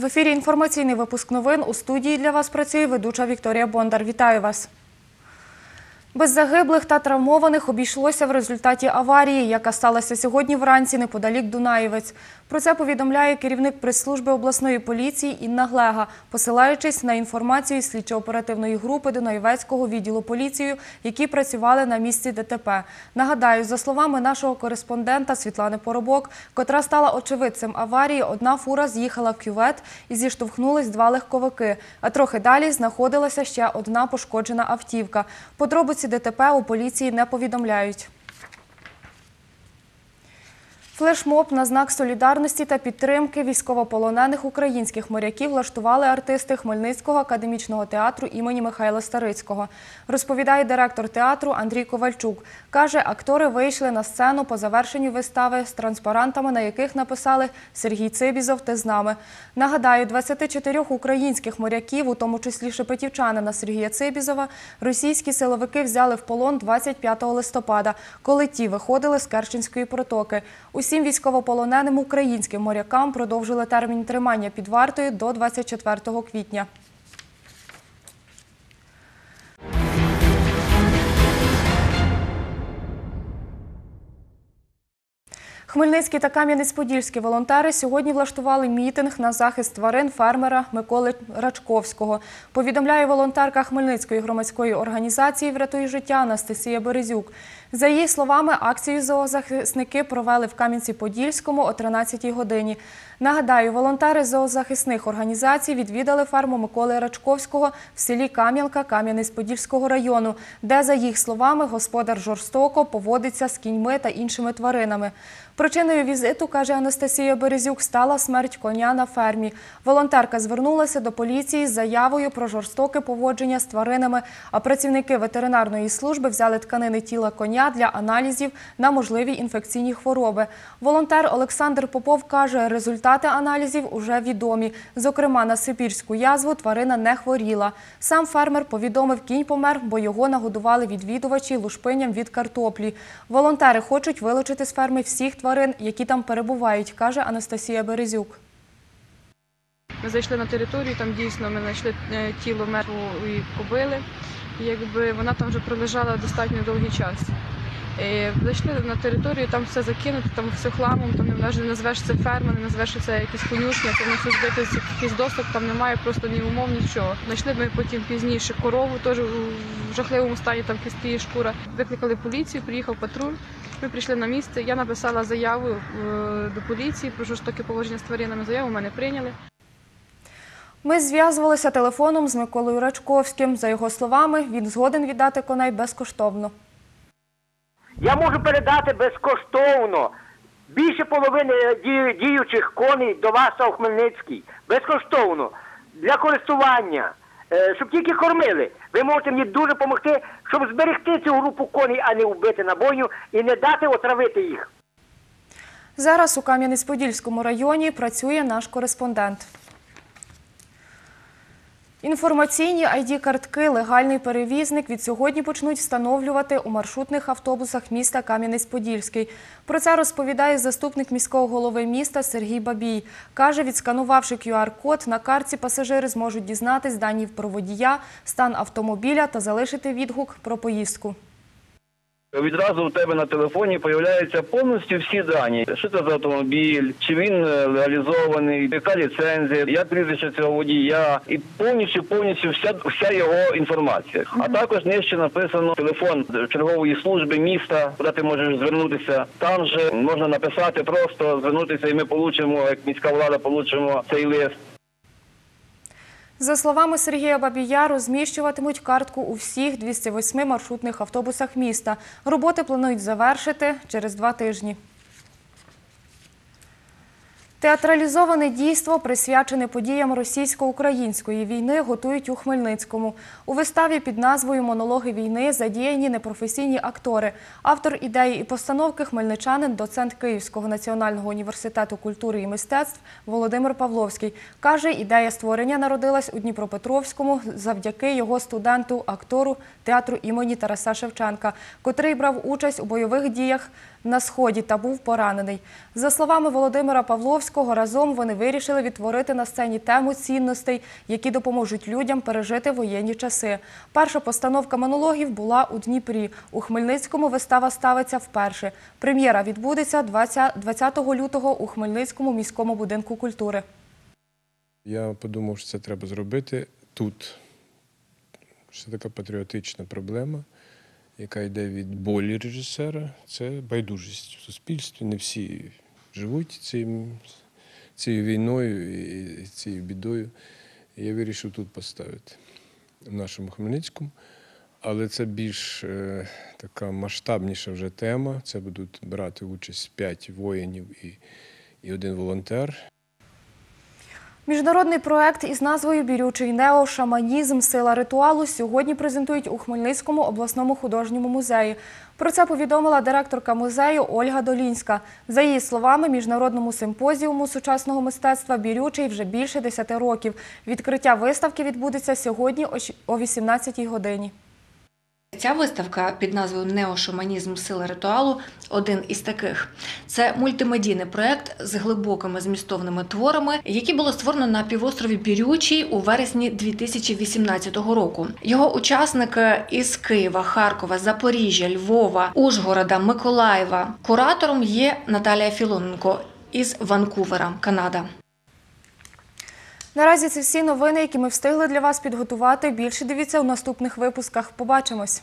В ефірі інформаційний випуск новин. У студії для вас працює ведуча Вікторія Бондар. Вітаю вас. Без загиблих та травмованих обійшлося в результаті аварії, яка сталася сьогодні вранці неподалік Дунаєвець. Про це повідомляє керівник прес-служби обласної поліції Інна Глега, посилаючись на інформацію слідчо-оперативної групи Дунаєвецького відділу поліції, які працювали на місці ДТП. Нагадаю, за словами нашого кореспондента Світлани Поробок, котра стала очевидцем аварії, одна фура з'їхала в кювет і зіштовхнулись два легковики. А трохи далі знаходилася ще одна пошкоджена автівка. Подробиці ДТП у поліції не повідомляють. Флешмоб на знак солідарності та підтримки військовополонених українських моряків влаштували артисти Хмельницького академічного театру імені Михайла Старицького. Розповідає директор театру Андрій Ковальчук. Каже, актори вийшли на сцену по завершенню вистави з транспарантами, на яких написали Сергій Цибізов ти з нами. Нагадаю, 24 українських моряків, у тому числі шепетівчанина Сергія Цибізова, російські силовики взяли в полон 25 листопада, коли ті виходили з Керченської протоки. Усім військовополоненим українським морякам продовжили термін тримання під вартою до 24 квітня. Хмельницькі та Кам'янець-Подільські волонтери сьогодні влаштували мітинг на захист тварин фермера Миколи Рачковського. Повідомляє волонтерка Хмельницької громадської організації Врятуй життя Анастасія Березюк. За її словами, акцію зоозахисники провели в Кам'янці-Подільському о 13-й годині. Нагадаю, волонтери зоозахисних організацій відвідали ферму Миколи Рачковського в селі Кам'янка Кам'янець-Подільського району, де, за їх словами, господар жорстоко поводиться з кіньми та іншими тваринами. Причиною візиту, каже Анастасія Березюк, стала смерть коня на фермі. Волонтерка звернулася до поліції з заявою про жорстоке поводження з тваринами, а працівники ветеринарної служби взяли тканини тіла коня для аналізів на можливі інфекційні хвороби. Волонтер Олександр Попов каже, результати аналізів уже відомі. Зокрема, на сибірську язву тварина не хворіла. Сам фермер повідомив, кінь помер, бо його нагодували відвідувачі лушпиням від картоплі. Волонтери хочуть вилучити з ферми всіх тварин, які там перебувають, каже Анастасія Березюк. Ми зайшли на територію, там дійсно ми знайшли е, тіло мертвої кобили. Якби вона там вже пролежала достатньо довгий час. Зайшли на територію, там все закинуто, там все хламом, там не назвеш це ферма, не назвеш це якісь конюшня, це все збито з досок, там немає просто ні умов, нічого. Знайшли ми потім пізніше корову, теж у жахливому стані, там кістки і шкура. Викликали поліцію, приїхав патруль. Ми прийшли на місце. Я написала заяву е, до поліції про жорстоке поводження з тваринами. Заяву мене прийняли. Ми зв'язувалися телефоном з Миколою Рачковським. За його словами, він згоден віддати коней безкоштовно. Я можу передати безкоштовно більше половини діючих коней до вас у Хмельницький. Безкоштовно. Для користування. Е, Щоб тільки кормили. Ви можете мені дуже допомогти, щоб зберегти цю групу коней, а не вбити на бойню і не дати отравити їх. Зараз у Кам'янець-Подільському районі працює наш кореспондент. Інформаційні ID-картки легальний перевізник від сьогодні почнуть встановлювати у маршрутних автобусах міста Кам'янець-Подільський. Про це розповідає заступник міського голови міста Сергій Бабій. Каже, відсканувавши QR-код, на карті пасажири зможуть дізнатись дані про водія, стан автомобіля та залишити відгук про поїздку. Відразу у тебе на телефоні появляються повністю всі дані. Що це за автомобіль, чи він легалізований, яка ліцензія, як прізвище цього водія, і повністю, повністю вся вся його інформація. А також нижче написано телефон чергової служби міста, куди ти можеш звернутися. Там же можна написати просто звернутися, і ми получимо, як міська влада, получимо цей лист. За словами Сергія Бабія, розміщуватимуть картку у всіх 208 маршрутних автобусах міста. Роботи планують завершити через два тижні. Театралізоване дійство, присвячене подіям російсько-української війни, готують у Хмельницькому. У виставі під назвою Монологи війни задіяні непрофесійні актори. Автор ідеї і постановки хмельничанин, доцент Київського національного університету культури і мистецтв Володимир Павловський. Каже, ідея створення народилась у Дніпропетровському завдяки його студенту, актору театру імені Тараса Шевченка, котрий брав участь у бойових діях на сході та був поранений. За словами Володимира Павловського, разом вони вирішили відтворити на сцені тему цінностей, які допоможуть людям пережити воєнні часи. Перша постановка монологів була у Дніпрі. У Хмельницькому вистава ставиться вперше. Прем'єра відбудеться 20 20 лютого у Хмельницькому міському будинку культури. Я подумав, що це треба зробити тут. Це така патріотична проблема, яка йде від болі режисера. Це байдужість в суспільстві. Не всі живуть цим, цією війною і цією бідою. Я вирішив тут поставити в нашому Хмельницькому. Але це більш е, така масштабніша вже тема. Це будуть брати участь п'ять воїнів і, і один волонтер. Міжнародний проект із назвою Бірючий нео шаманізм сила ритуалу сьогодні презентують у Хмельницькому обласному художньому музеї. Про це повідомила директорка музею Ольга Долінська. За її словами, міжнародному симпозіуму сучасного мистецтва Бірючий вже більше 10 років. Відкриття виставки відбудеться сьогодні о 18-й годині. Ця виставка під назвою Неошаманізм сила ритуалу один із таких. Це мультимедійний проект з глибокими змістовними творами, які було створено на півострові Бірючий у вересні 2018 року. Його учасники із Києва, Харкова, Запоріжжя, Львова, Ужгорода, Миколаєва. Куратором є Наталія Філоненко із Ванкувера, Канада. Наразі це всі новини, які ми встигли для вас підготувати. Більше дивіться у наступних випусках. Побачимось.